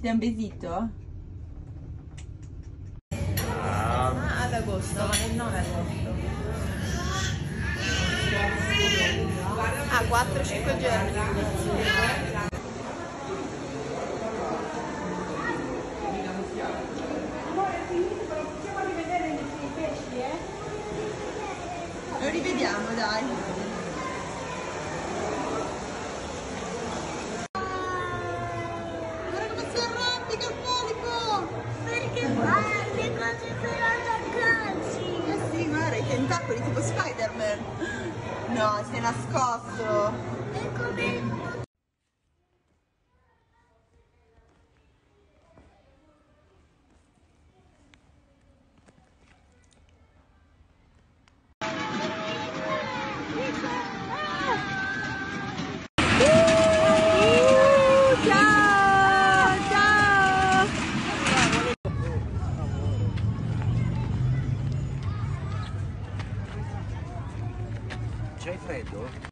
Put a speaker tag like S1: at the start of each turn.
S1: Ti dai un besito?
S2: Ah, ad agosto, nel 9 agosto. Ah, 4-5 giorni.
S1: Lo rivediamo, dai. quelli tipo Spider-Man. No, si è nascosto. Ecco, è come C'hai freddo?